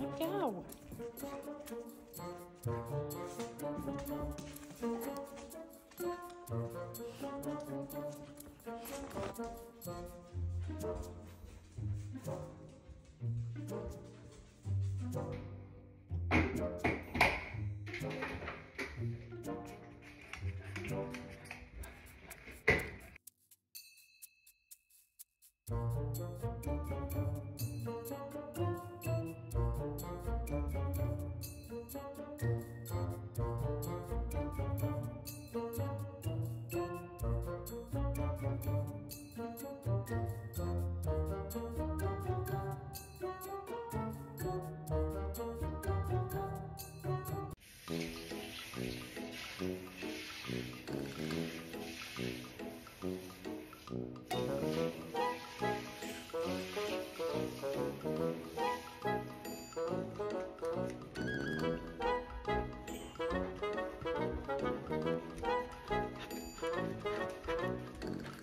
Look out. Thank you.